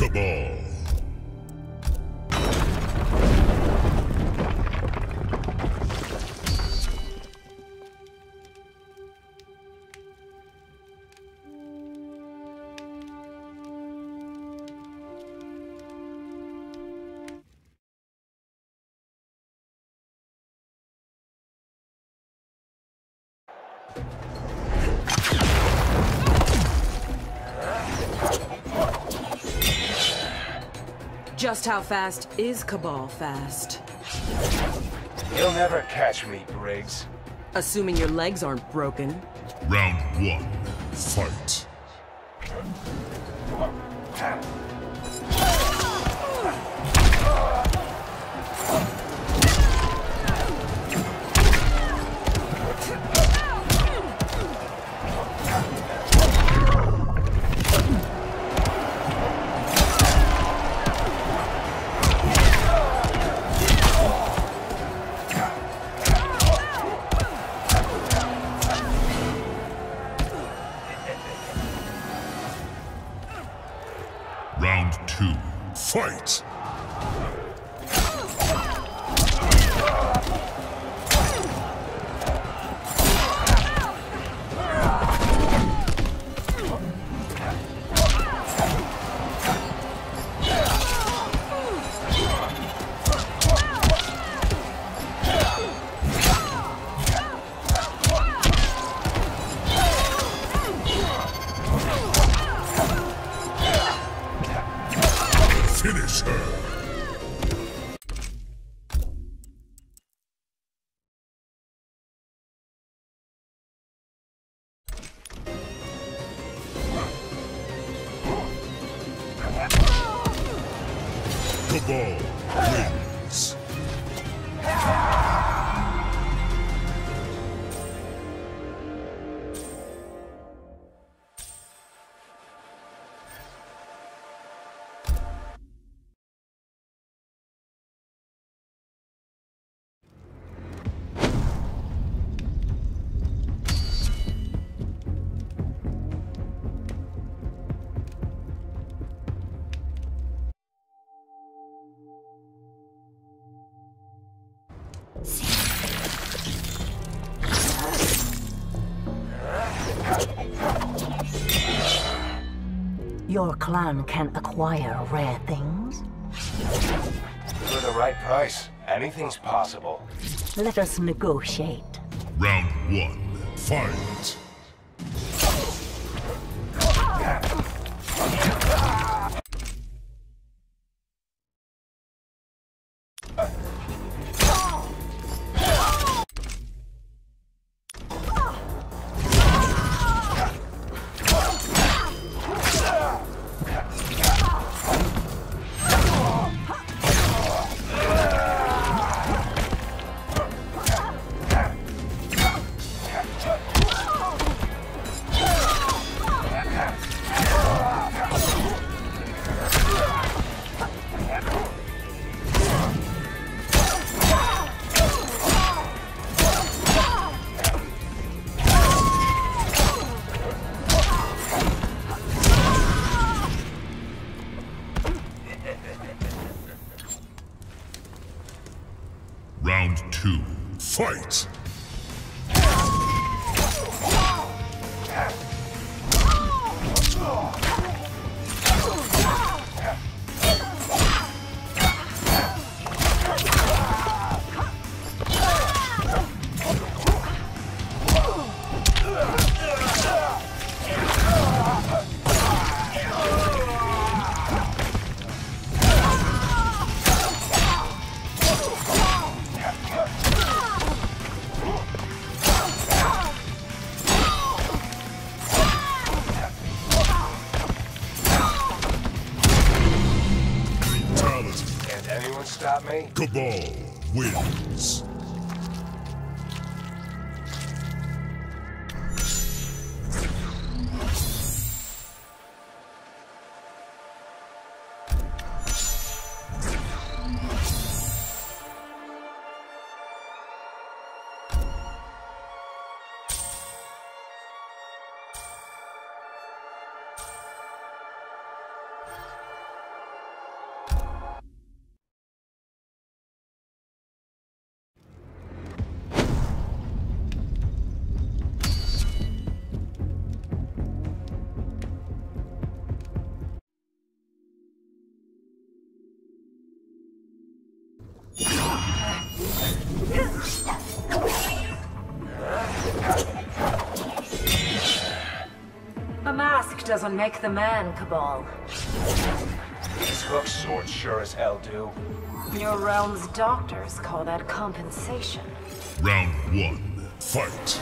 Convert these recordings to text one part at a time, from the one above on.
Kabal. Just how fast is Kabal fast? You'll never catch me, Briggs. Assuming your legs aren't broken. Round one, fight. Fight. Kabal wins. Clan can acquire rare things. For the right price, anything's possible. Let us negotiate. Round one, fight. Kabal wins. Doesn't make the man, Kabal. These hook swords sure as hell do. Your realm's doctors call that compensation. Round one, fight.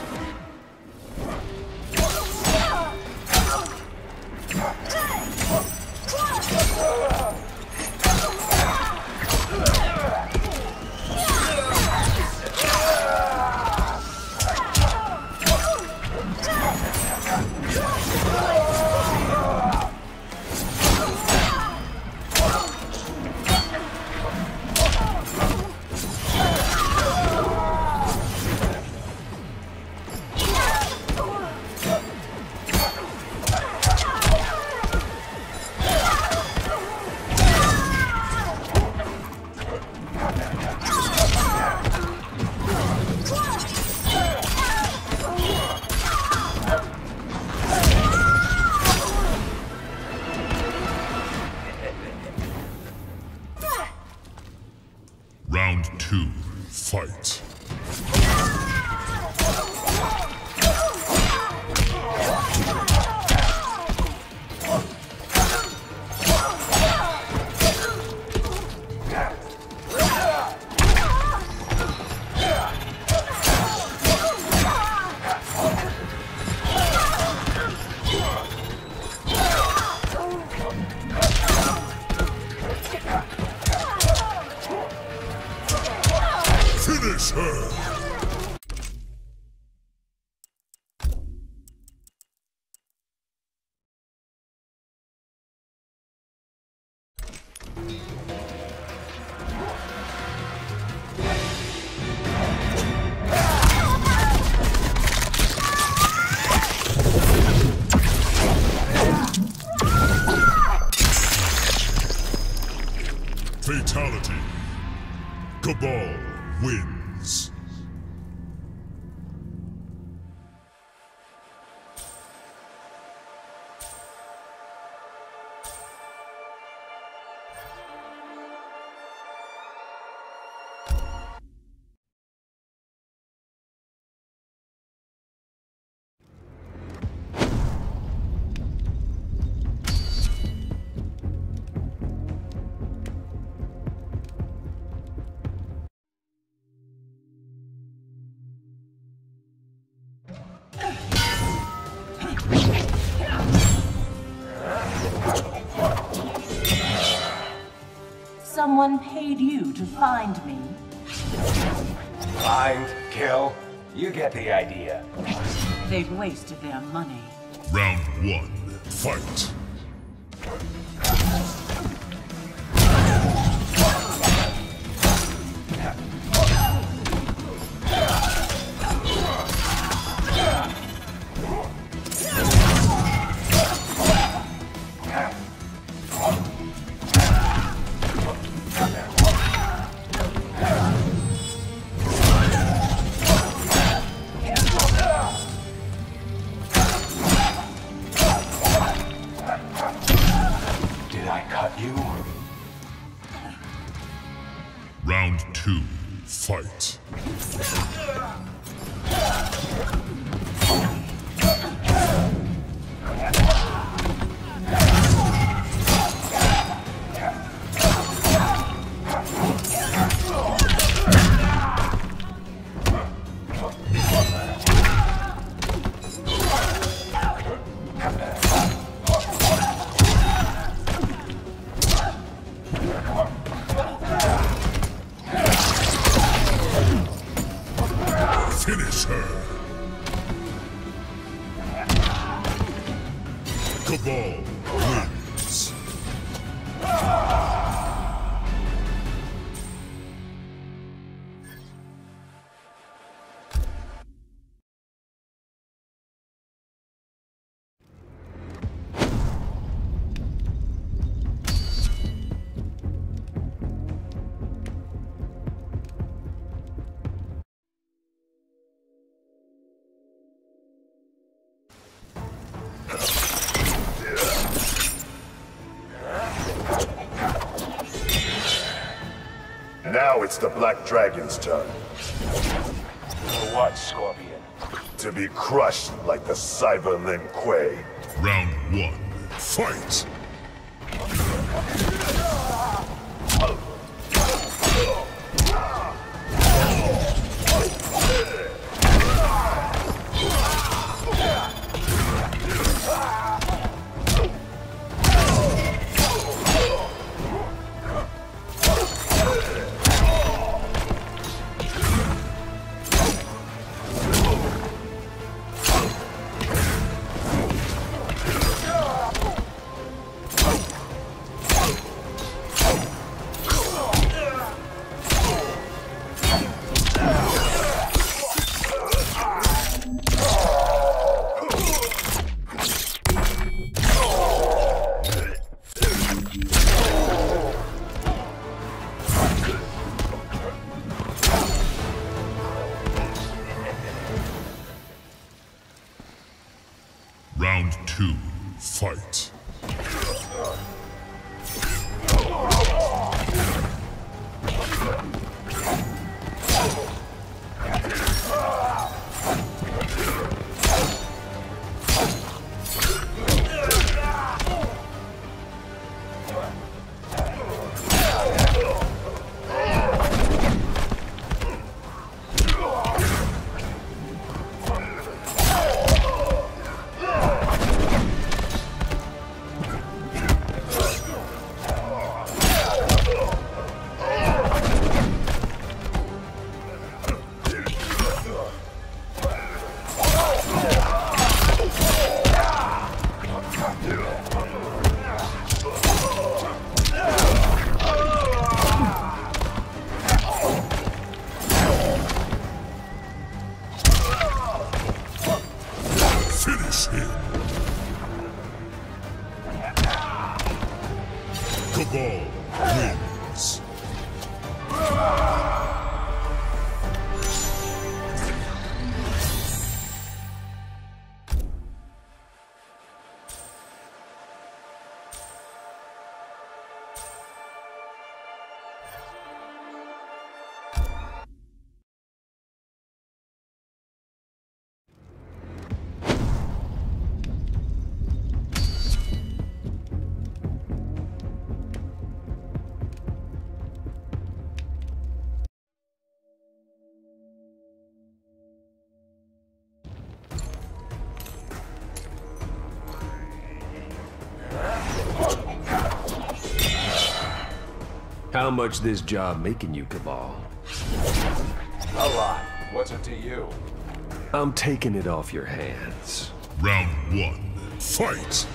Someone paid you to find me. Find, kill, you get the idea. They've wasted their money. Round one, fight. It's the Black Dragon's turn. For what, Scorpion? To be crushed like the Cyber Quay. Round one. Fight! Finish How much this job making you, Kabal? A lot. What's it to you? I'm taking it off your hands. Round one. Fight!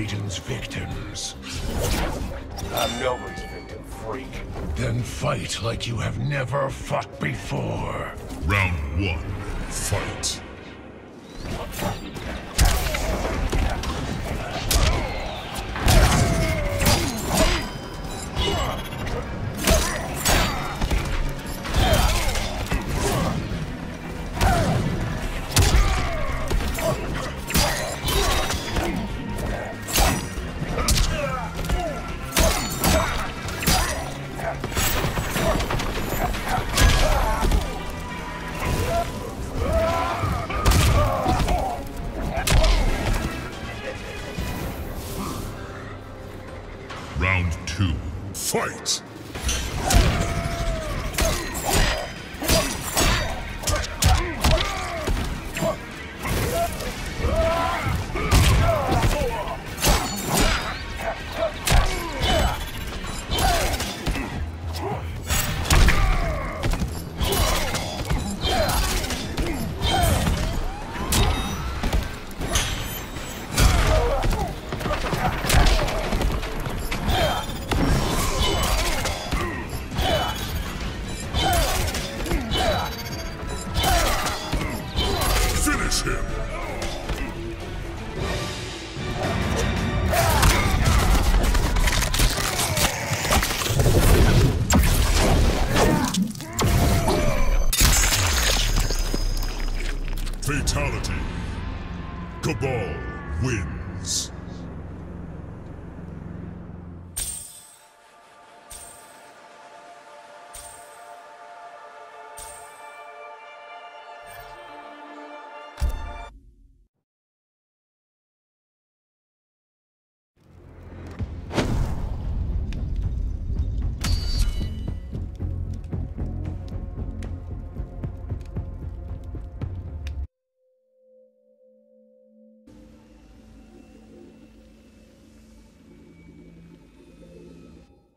Raiden's victims. I'm nobody's victim, freak. Then fight like you have never fought before. Round one, fight.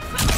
Your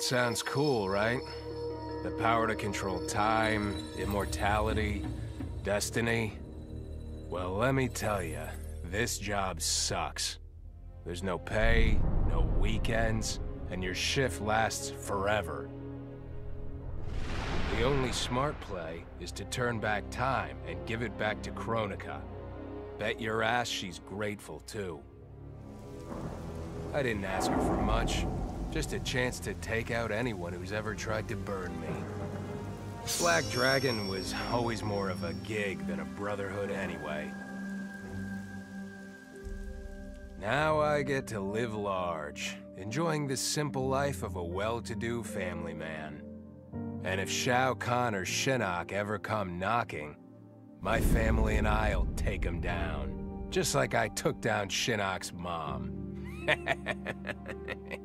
Shit sounds cool, right? The power to control time, immortality, destiny. Well, let me tell you, this job sucks. There's no pay, no weekends, and your shift lasts forever. The only smart play is to turn back time and give it back to Kronika. Bet your ass she's grateful, too. I didn't ask her for much. Just a chance to take out anyone who's ever tried to burn me. Black Dragon was always more of a gig than a brotherhood anyway. Now I get to live large, enjoying the simple life of a well-to-do family man. And if Shao Kahn or Shinnok ever come knocking, my family and I'll take them down. Just like I took down Shinnok's mom.